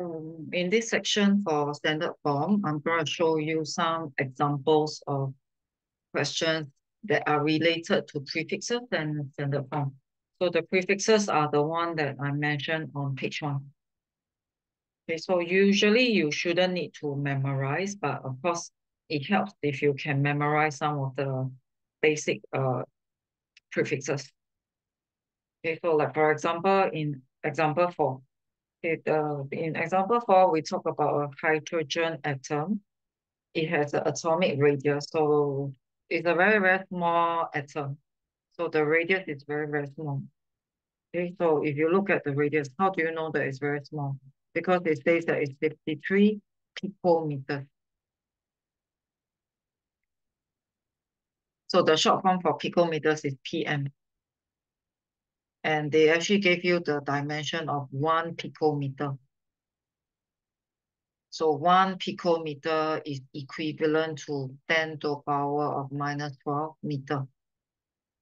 Um, in this section for standard form, I'm going to show you some examples of questions that are related to prefixes and standard form. So the prefixes are the one that I mentioned on page one. Okay, so usually you shouldn't need to memorize, but of course it helps if you can memorize some of the basic uh prefixes. Okay, so like for example, in example four, it, uh, in example four, we talk about a hydrogen atom. It has an atomic radius, so it's a very, very small atom. So the radius is very, very small. Okay, so if you look at the radius, how do you know that it's very small? Because it says that it's 53 picometers. So the short form for picometers is PM and they actually gave you the dimension of one picometer. So one picometer is equivalent to 10 to the power of minus 12 meter.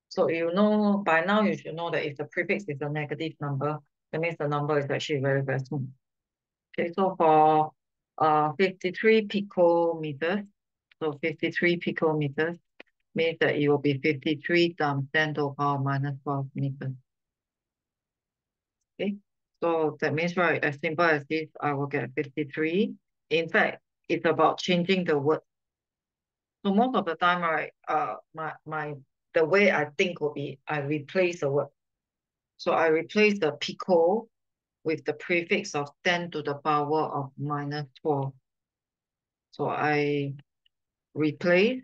So you know, by now you should know that if the prefix is a negative number, that means the number is actually very, very small. Okay, so for uh 53 picometers, so 53 picometers means that it will be 53 times 10 to the power minus 12 meters. Okay, so that means, right, as simple as this, I will get 53. In fact, it's about changing the word. So most of the time, right, uh, my, my, the way I think will be, I replace the word. So I replace the pico with the prefix of 10 to the power of minus 12. So I replace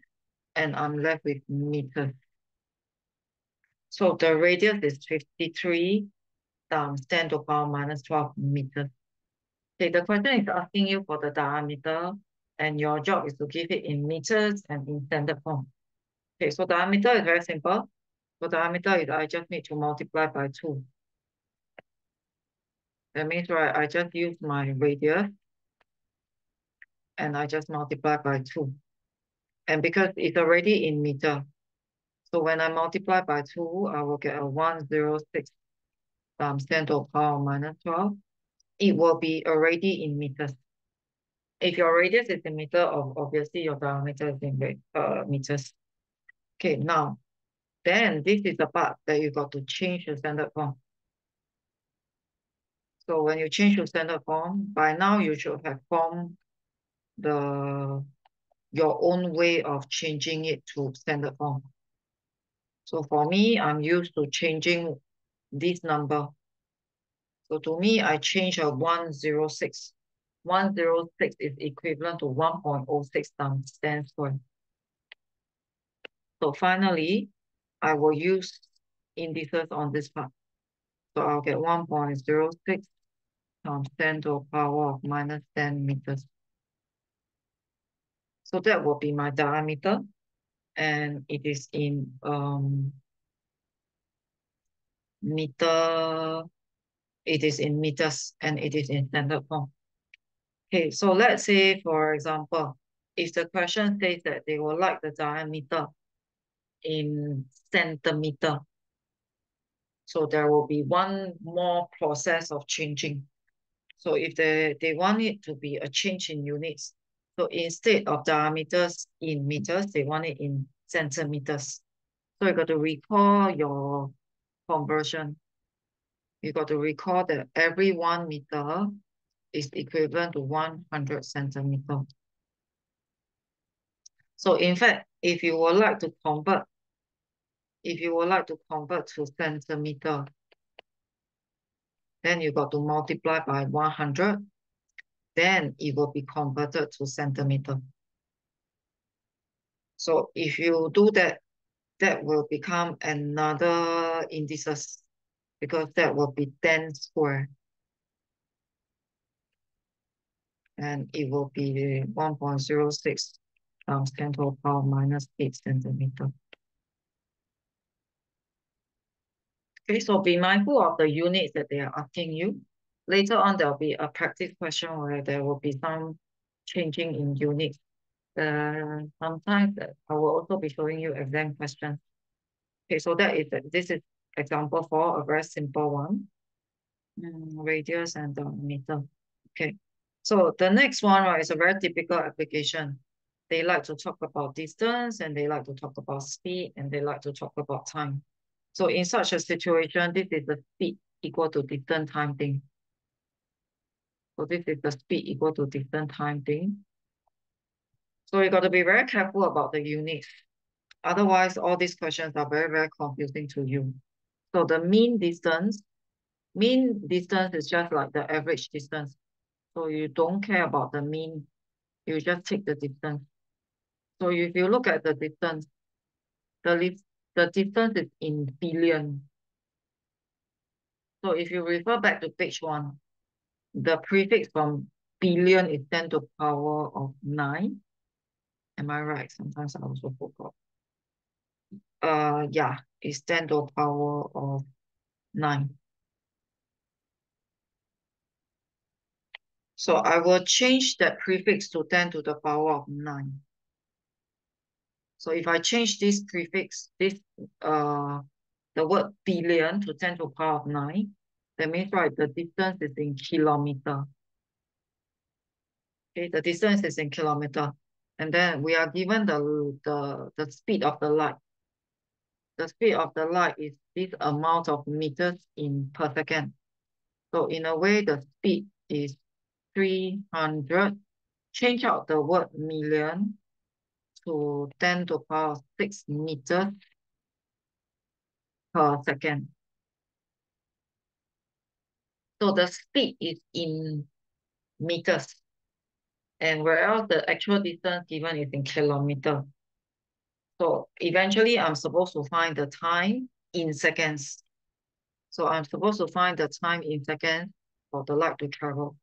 and I'm left with meters. So the radius is 53 Um, times 10 to power minus 12 meters. Okay, the question is asking you for the diameter and your job is to give it in meters and in standard form. Okay, so diameter is very simple. So diameter is I just need to multiply by 2. That means, right, I just use my radius and I just multiply by 2. And because it's already in meter, so when I multiply by 2, I will get a 106 10 to power minus 12, it will be already in meters. If your radius is in meter, obviously your diameter is in uh, meters. Okay, now, then this is the part that you got to change the standard form. So when you change your standard form, by now you should have formed the your own way of changing it to standard form. So for me, I'm used to changing this number. So to me, I change a 106. 106 is equivalent to 1.06 times 10 squared. So finally, I will use indices on this part. So I'll get 1.06 times 10 to the power of minus 10 meters. So that will be my diameter. And it is in um, meter, it is in meters and it is in standard form. Okay, so let's say, for example, if the question says that they would like the diameter in centimeter, so there will be one more process of changing. So if they, they want it to be a change in units, so instead of diameters in meters, they want it in centimeters. So you got to recall your conversion, you got to recall that every one meter is equivalent to 100 centimeter. So in fact, if you would like to convert, if you would like to convert to centimeter, then you got to multiply by 100, then it will be converted to centimeter. So if you do that, that will become another indices because that will be 10 square. And it will be 1.06 times 10 to the power minus 8 centimeter. Okay, so be mindful of the units that they are asking you. Later on, there'll be a practice question where there will be some changing in units. Uh, sometimes I will also be showing you exam questions. Okay, so that is this is example for a very simple one. Mm, radius and diameter. Okay, so the next one right, is a very typical application. They like to talk about distance and they like to talk about speed and they like to talk about time. So in such a situation, this is the speed equal to distance time thing. So this is the speed equal to distance time thing. So you got to be very careful about the units. Otherwise, all these questions are very, very confusing to you. So the mean distance, mean distance is just like the average distance. So you don't care about the mean, you just take the distance. So if you look at the distance, the, the distance is in billion. So if you refer back to page one, the prefix from billion is 10 to power of 9. Am I right? Sometimes I also forgot. Uh, yeah, it's 10 to the power of 9. So I will change that prefix to 10 to the power of 9. So if I change this prefix, this uh the word billion to 10 to the power of 9, that means right, the distance is in kilometer. Okay, the distance is in kilometer. And then we are given the, the, the speed of the light. The speed of the light is this amount of meters in per second. So in a way, the speed is 300. Change out the word million to 10 to power 6 meters per second. So the speed is in meters. And whereas the actual distance given is in kilometer. So eventually I'm supposed to find the time in seconds. So I'm supposed to find the time in seconds for the light to travel.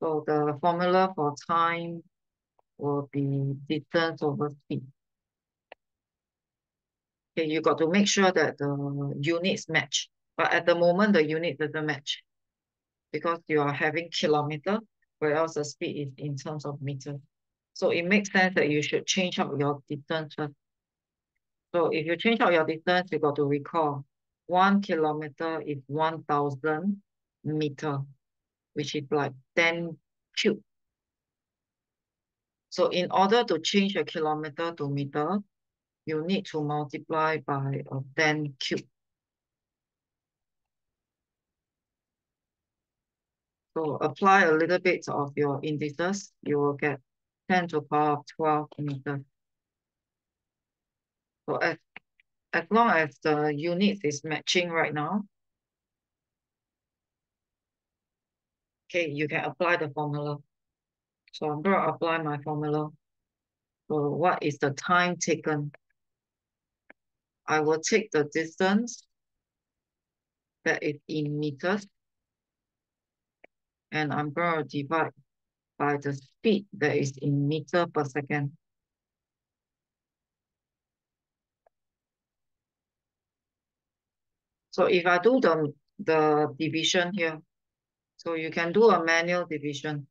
So the formula for time will be distance over speed. Okay, you got to make sure that the units match. But at the moment, the unit doesn't match because you are having kilometer, whereas the speed is in terms of meter. So it makes sense that you should change up your distance first. So if you change out your distance, you got to recall one kilometer is 1,000 meter, which is like 10 cube. So in order to change a kilometer to meter, you need to multiply by a 10 cube. So apply a little bit of your indices, you will get 10 to the power of 12 meters. So as, as long as the unit is matching right now, okay, you can apply the formula. So I'm going to apply my formula. So what is the time taken? I will take the distance that is in meters and I'm going to divide by the speed that is in meter per second. So if I do the, the division here, so you can do a manual division.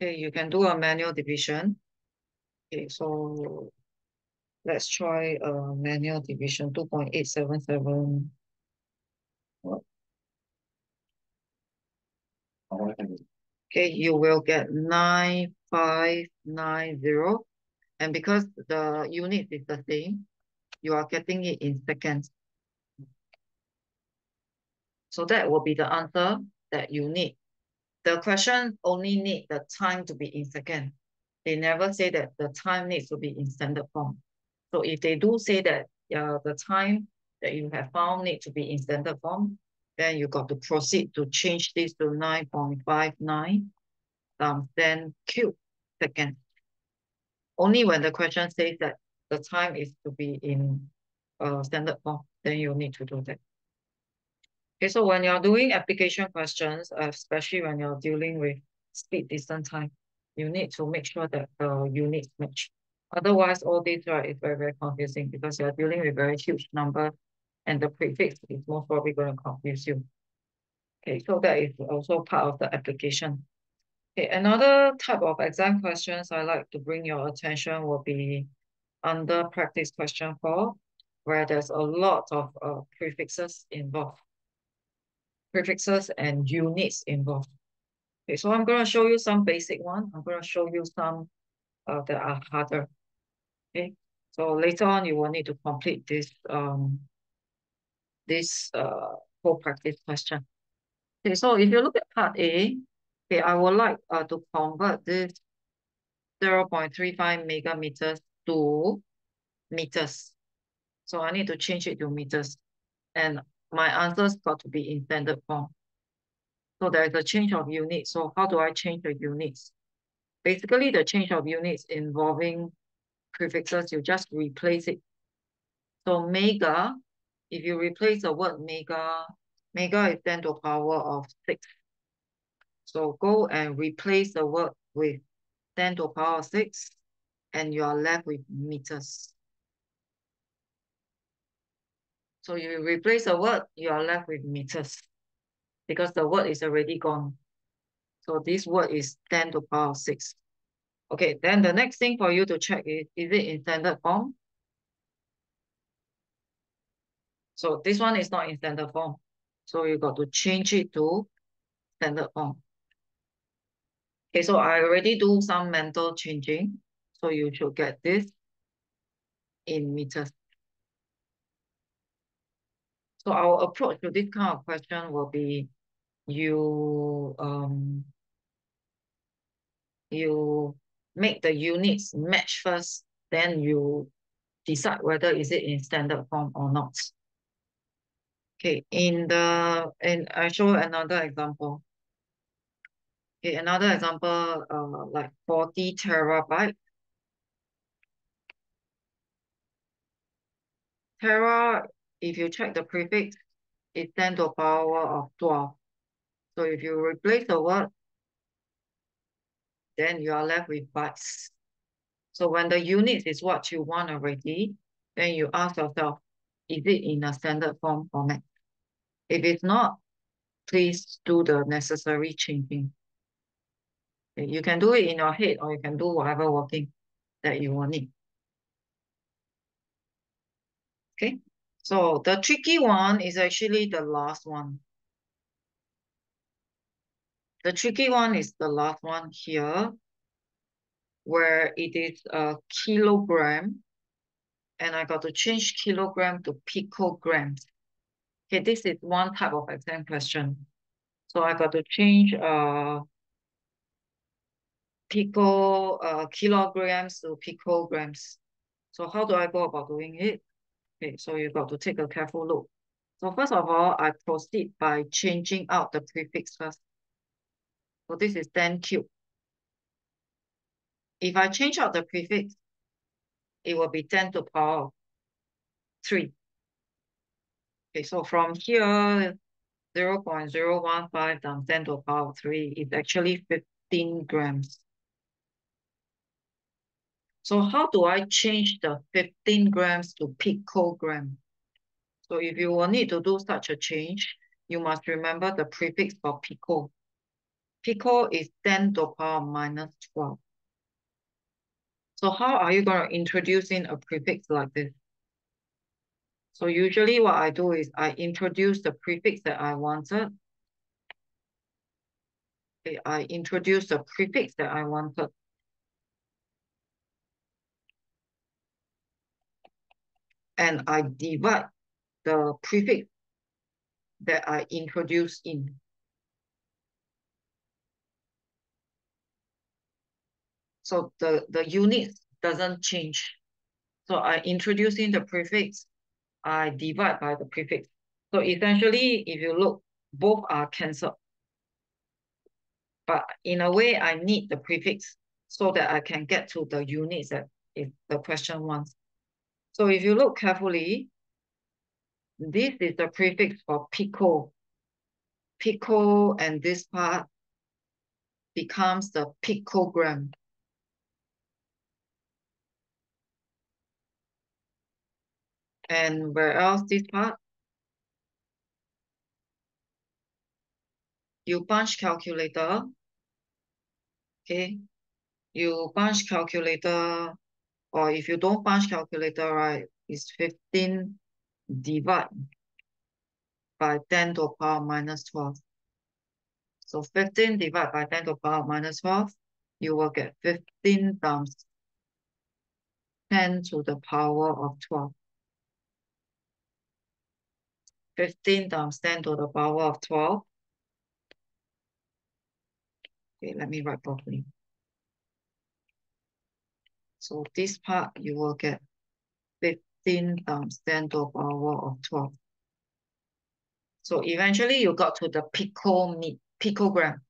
Okay, you can do a manual division. Okay, so let's try a manual division 2.877. What? Okay, you will get 9590. And because the unit is the same, you are getting it in seconds. So that will be the answer that you need. The question only need the time to be in second. They never say that the time needs to be in standard form. So if they do say that uh, the time that you have found need to be in standard form, then you got to proceed to change this to 9.59 times 10 cube seconds. Only when the question says that the time is to be in uh, standard form, then you need to do that. Okay, so when you're doing application questions, especially when you're dealing with speed distance time, you need to make sure that the units match. Otherwise, all right is very, very confusing because you're dealing with very huge number and the prefix is most probably going to confuse you. Okay, so that is also part of the application. Okay, another type of exam questions I like to bring your attention will be under practice question four, where there's a lot of uh, prefixes involved. Prefixes and units involved. Okay, so I'm going to show you some basic one. I'm going to show you some uh, that are harder. Okay, so later on you will need to complete this um this uh whole practice question. Okay, so if you look at part A, okay, I would like uh, to convert this 0 0.35 megameters to meters. So I need to change it to meters. And my answers got to be in standard form. So there is a change of units. So how do I change the units? Basically, the change of units involving prefixes, you just replace it. So mega, if you replace the word mega, mega is 10 to the power of 6. So go and replace the word with 10 to the power of 6, and you are left with meters. So you replace the word, you are left with meters because the word is already gone. So this word is 10 to power of 6. Okay, then the next thing for you to check is, is it in standard form? So this one is not in standard form. So you got to change it to standard form. Okay, so I already do some mental changing. So you should get this in meters. So our approach to this kind of question will be you um you make the units match first, then you decide whether is it in standard form or not. Okay, in the and I show another example. Okay, another example, uh, like 40 terabyte. Tera, if you check the prefix, it's 10 to the power of 12. So if you replace the word, then you are left with bytes. So when the units is what you want already, then you ask yourself, is it in a standard form format? If it's not, please do the necessary changing. You can do it in your head or you can do whatever working that you will need. Okay, so the tricky one is actually the last one. The tricky one is the last one here, where it is a kilogram, and I got to change kilogram to picograms. Okay, this is one type of exam question. So I got to change uh pico uh kilograms to picograms. So how do I go about doing it? Okay, so you've got to take a careful look. So first of all, I proceed by changing out the prefix first. So this is 10 cube. If I change out the prefix, it will be 10 to the power 3. Okay, so from here, 0 0.015 times 10 to the power 3 is actually 15 grams. So how do I change the 15 grams to picogram? So if you will need to do such a change, you must remember the prefix for pico. Pico is 10 to the power minus 12. So how are you going to introduce in a prefix like this? So usually what I do is I introduce the prefix that I wanted. I introduce the prefix that I wanted. And I divide the prefix that I introduce in. So the, the unit doesn't change. So I introduce in the prefix I divide by the prefix. So essentially, if you look, both are cancelled. But in a way, I need the prefix so that I can get to the units that if the question wants. So if you look carefully, this is the prefix for pico. Pico and this part becomes the picogram. And where else this part? You punch calculator. Okay. You punch calculator, or if you don't punch calculator, right, it's 15 divide by 10 to the power minus 12. So 15 divided by 10 to the power minus 12, you will get 15 times 10 to the power of 12. 15 times 10 to the power of 12. Okay, let me write properly. So this part, you will get 15 times 10 to the power of 12. So eventually you got to the pico picogram.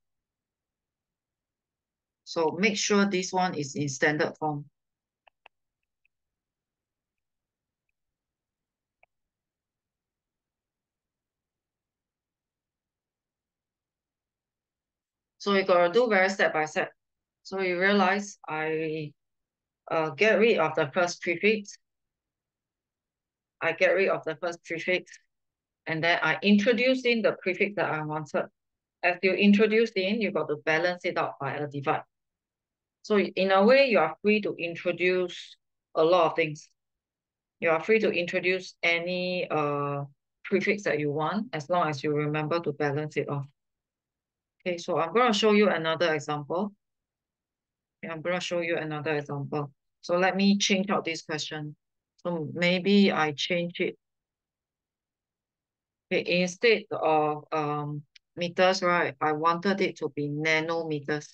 So make sure this one is in standard form. So you gotta do very step by step. So you realize I uh, get rid of the first prefix. I get rid of the first prefix. And then I introduce in the prefix that I wanted. As you introduce in, you got to balance it out by a divide. So in a way, you are free to introduce a lot of things. You are free to introduce any uh, prefix that you want, as long as you remember to balance it off. Okay, so I'm going to show you another example. Okay, I'm going to show you another example. So let me change out this question. So maybe I change it. Okay, instead of um, meters, right, I wanted it to be nanometers.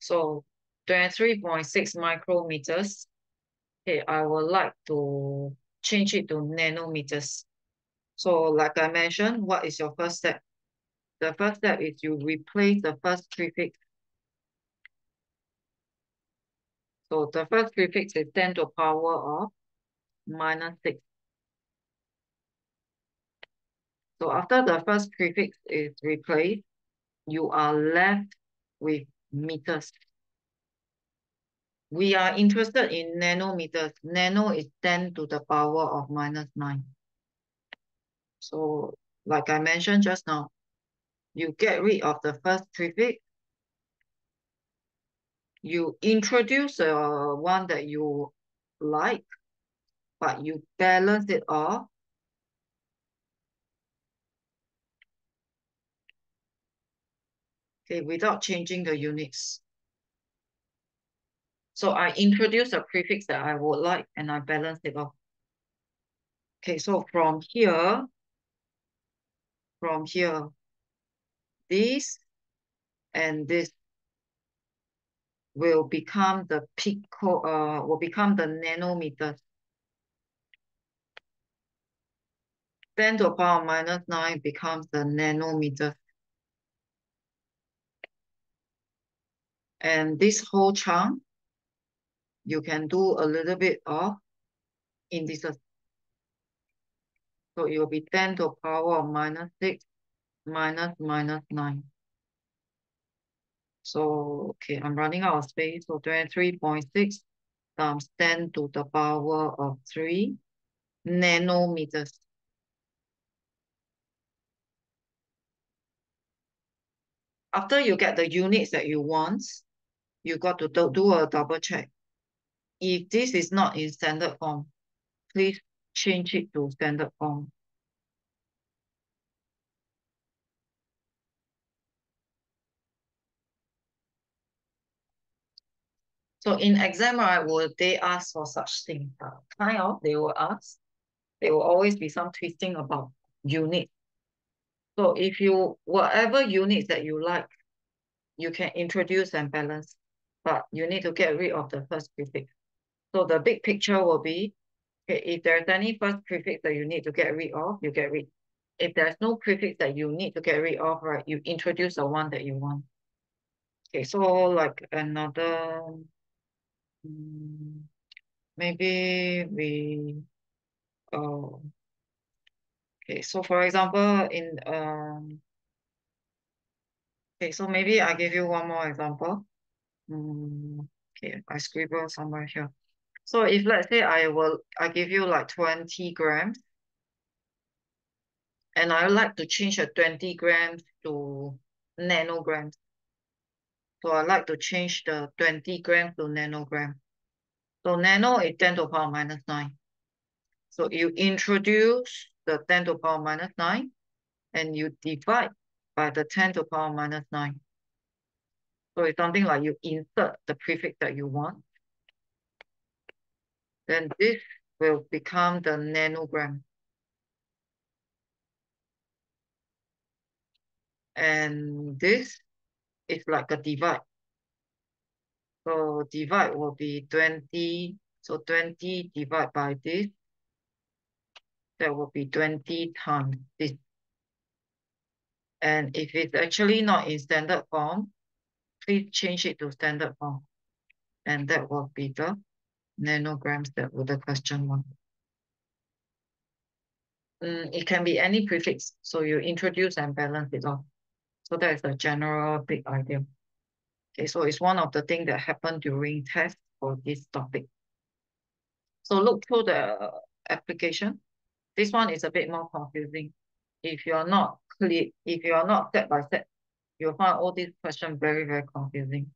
So 23.6 micrometers. Okay, I would like to change it to nanometers. So like I mentioned, what is your first step? The first step is you replace the first prefix. So the first prefix is 10 to the power of minus 6. So after the first prefix is replaced, you are left with meters. We are interested in nanometers. Nano is 10 to the power of minus 9. So like I mentioned just now, you get rid of the first prefix. You introduce uh, one that you like, but you balance it off. Okay, without changing the units. So I introduce a prefix that I would like and I balance it off. Okay, so from here, from here, this and this will become the pico, uh, will become the nanometer. 10 to the power minus 9 becomes the nanometer. And this whole chunk, you can do a little bit of indices. So it will be 10 to the power of minus 6 minus minus 9. So, okay, I'm running out of space. So 23.6 times 10 to the power of 3 nanometers. After you get the units that you want, you got to do, do a double check. If this is not in standard form, please change it to standard form. So in exam, right, will they ask for such thing? Uh, kind of, they will ask. There will always be some twisting about unit. So if you, whatever units that you like, you can introduce and balance, but you need to get rid of the first prefix. So the big picture will be, okay, if there's any first prefix that you need to get rid of, you get rid. If there's no prefix that you need to get rid of, right, you introduce the one that you want. Okay, so like another, maybe we, oh, okay, so for example, in, um, okay, so maybe I give you one more example. Um, okay, I scribble somewhere here. So if let's say I will, I give you like 20 grams, and I would like to change a 20 grams to nanograms. So I like to change the 20 gram to nanogram. So nano is 10 to the power minus 9. So you introduce the 10 to the power minus 9 and you divide by the 10 to the power minus 9. So it's something like you insert the prefix that you want. Then this will become the nanogram. And this is like a divide. So divide will be 20. So 20 divided by this. That will be 20 times this. And if it's actually not in standard form, please change it to standard form. And that will be the nanograms that would the question one. Mm, it can be any prefix. So you introduce and balance it off. So that is a general big idea. Okay, so it's one of the things that happened during test for this topic. So look through the application. This one is a bit more confusing. If you're not clear, if you're not step by step, you'll find all these questions very, very confusing.